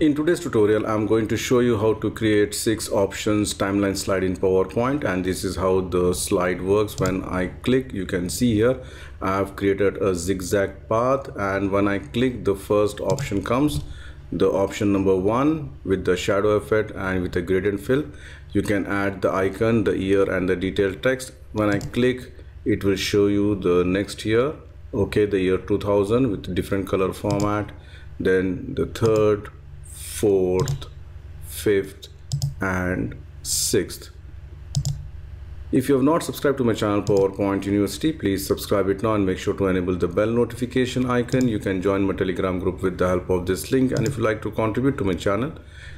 In today's tutorial, I'm going to show you how to create six options timeline slide in PowerPoint and this is how the slide works. When I click, you can see here, I have created a zigzag path and when I click, the first option comes, the option number one with the shadow effect and with the gradient fill. You can add the icon, the year and the detailed text. When I click, it will show you the next year. Okay, the year 2000 with different color format. Then the third, fourth, fifth, and sixth. If you have not subscribed to my channel PowerPoint University, please subscribe it now and make sure to enable the bell notification icon. You can join my telegram group with the help of this link and if you like to contribute to my channel,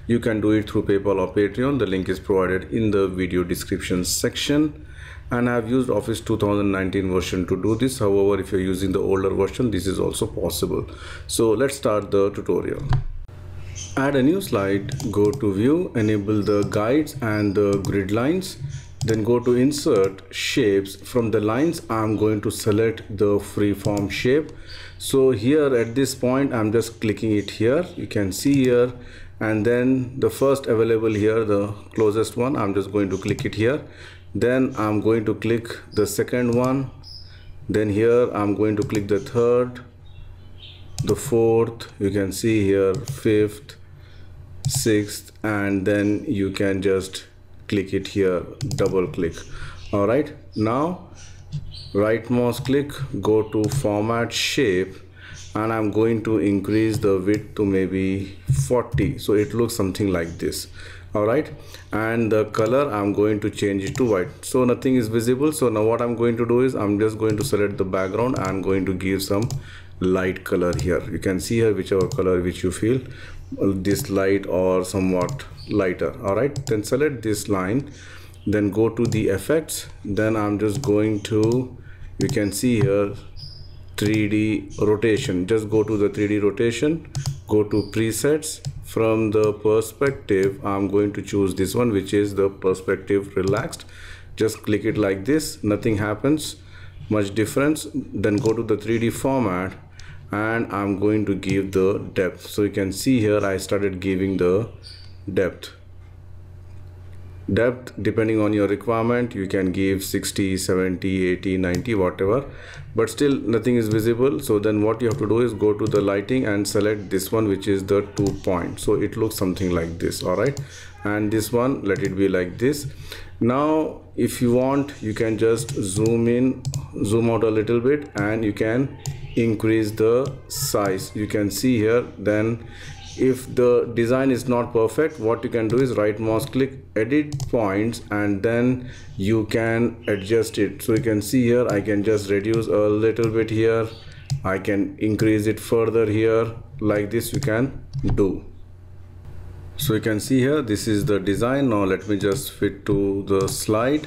you can do it through PayPal or Patreon. The link is provided in the video description section and I have used Office 2019 version to do this. However, if you're using the older version, this is also possible. So let's start the tutorial add a new slide go to view enable the guides and the grid lines then go to insert shapes. From the lines i'm going to select the freeform shape. So here at this point i'm just clicking it here. You can see here. And then the first available here the closest one i'm just going to click it here. Then i'm going to click the second one. Then here i'm going to click the third the fourth. You can see here fifth sixth and then you can just click it here double click. All right now right mouse click go to format shape and I'm going to increase the width to maybe 40 so it looks something like this. All right and the color I'm going to change it to white. So nothing is visible. So now what I'm going to do is I'm just going to select the background. And going to give some light color here. You can see here whichever color which you feel this light or somewhat lighter. All right then select this line then go to the effects. Then i'm just going to you can see here 3d rotation. Just go to the 3d rotation go to presets. From the perspective i'm going to choose this one which is the perspective relaxed. Just click it like this nothing happens much difference. Then go to the 3d format and I'm going to give the depth. So you can see here I started giving the depth. Depth depending on your requirement you can give 60 70 80 90 whatever. But still nothing is visible. So then what you have to do is go to the lighting and select this one which is the two point. So it looks something like this all right? And this one let it be like this. Now if you want you can just zoom in zoom out a little bit and you can increase the size. You can see here then if the design is not perfect what you can do is right mouse click edit points and then you can adjust it. So you can see here I can just reduce a little bit here. I can increase it further here like this you can do. So you can see here this is the design. Now let me just fit to the slide.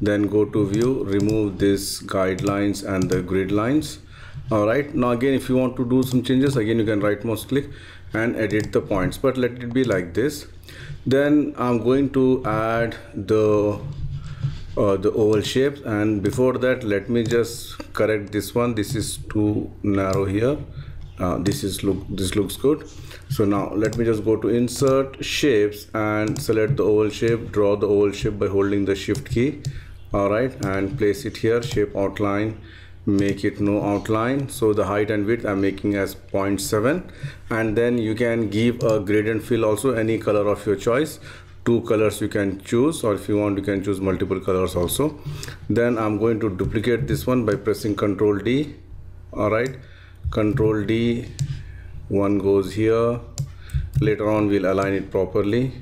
Then go to view remove this guidelines and the grid lines all right. Now again if you want to do some changes again you can right mouse click and edit the points. But let it be like this. Then i'm going to add the uh, the oval shape. And before that let me just correct this one. This is too narrow here. Uh, this is look this looks good. So now let me just go to insert shapes and select the oval shape. Draw the oval shape by holding the shift key. All right. And place it here. Shape outline make it no outline. So the height and width i'm making as 0.7 and then you can give a gradient fill also any color of your choice. Two colors you can choose or if you want you can choose multiple colors also. Then i'm going to duplicate this one by pressing ctrl d. All right ctrl d one goes here. Later on we'll align it properly.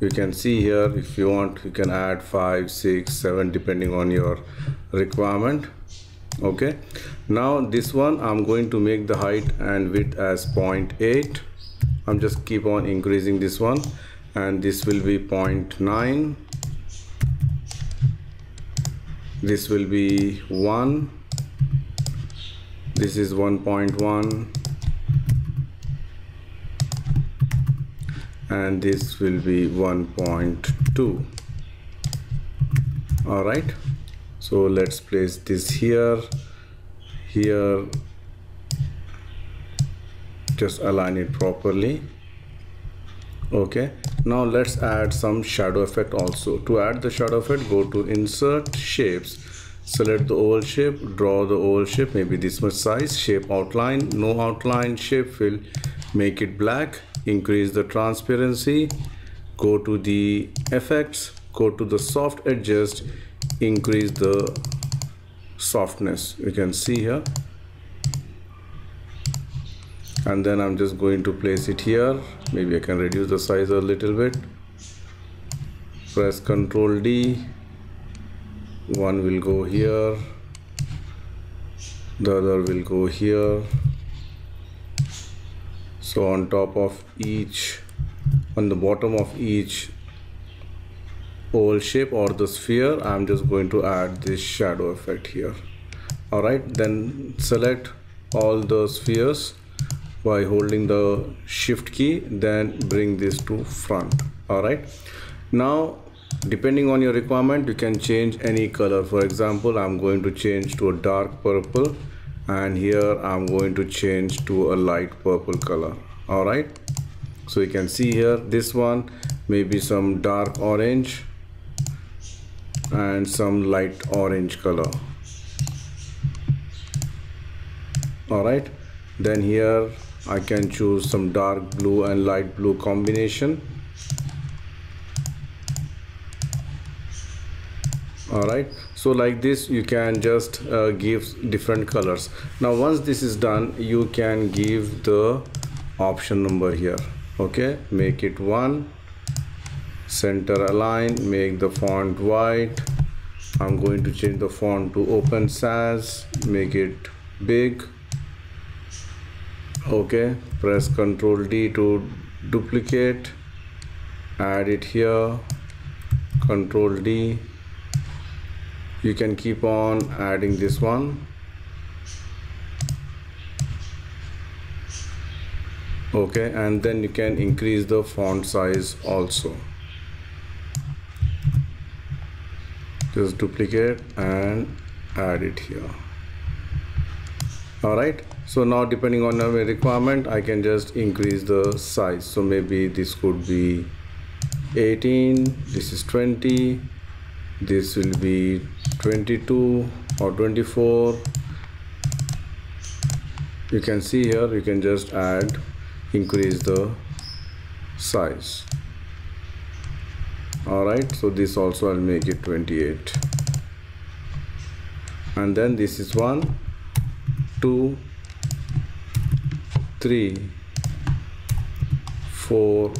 You can see here if you want you can add five six seven depending on your requirement okay. Now this one i'm going to make the height and width as 0.8 i'm just keep on increasing this one. And this will be 0.9 this will be 1 this is 1.1 and this will be 1.2 all right so let's place this here here just align it properly. Okay now let's add some shadow effect also. To add the shadow effect go to insert shapes. Select the oval shape draw the oval shape maybe this much size shape outline no outline shape fill make it black increase the transparency go to the effects go to the soft edges increase the softness. You can see here. And then I'm just going to place it here. Maybe I can reduce the size a little bit. Press ctrl D. One will go here. The other will go here. So on top of each on the bottom of each oval shape or the sphere I'm just going to add this shadow effect here. Alright then select all the spheres by holding the shift key then bring this to front. All right now depending on your requirement you can change any color. For example i'm going to change to a dark purple and here i'm going to change to a light purple color. All right so you can see here this one maybe some dark orange and some light orange color. All right then here I can choose some dark blue and light blue combination. Alright so like this you can just uh, give different colors. Now once this is done you can give the option number here. Okay make it one center align make the font white. I'm going to change the font to open sans make it big. Okay press ctrl D to duplicate. Add it here ctrl D. You can keep on adding this one. Okay and then you can increase the font size also just duplicate and add it here. All right. So now depending on our requirement I can just increase the size. So maybe this could be 18 this is 20 this will be 22 or 24 you can see here you can just add increase the size alright so this also I'll make it 28 and then this is one two three four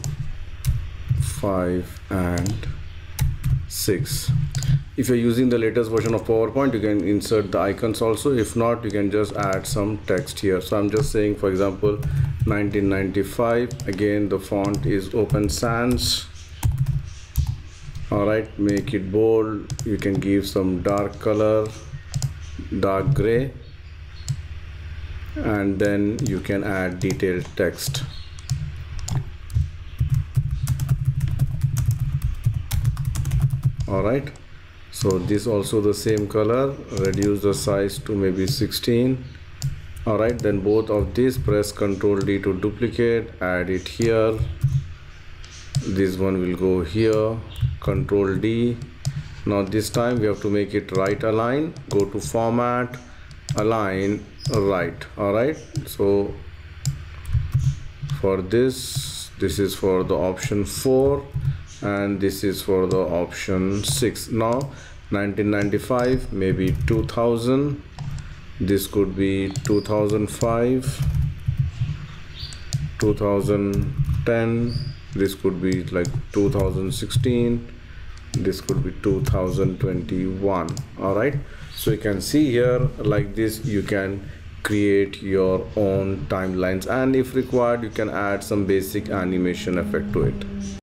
five and six. If you're using the latest version of PowerPoint you can insert the icons also. If not you can just add some text here. So I'm just saying for example 1995 again the font is open sans alright make it bold. You can give some dark color dark gray. And then you can add detailed text. Alright so this also the same color. Reduce the size to maybe 16 alright then both of these press ctrl D to duplicate. Add it here. This one will go here control D. Now this time we have to make it right align. Go to format align right. All right so for this this is for the option 4 and this is for the option 6 now 1995 maybe 2000 this could be 2005 2010 this could be like 2016 this could be 2021 all right? So you can see here like this you can create your own timelines. And if required you can add some basic animation effect to it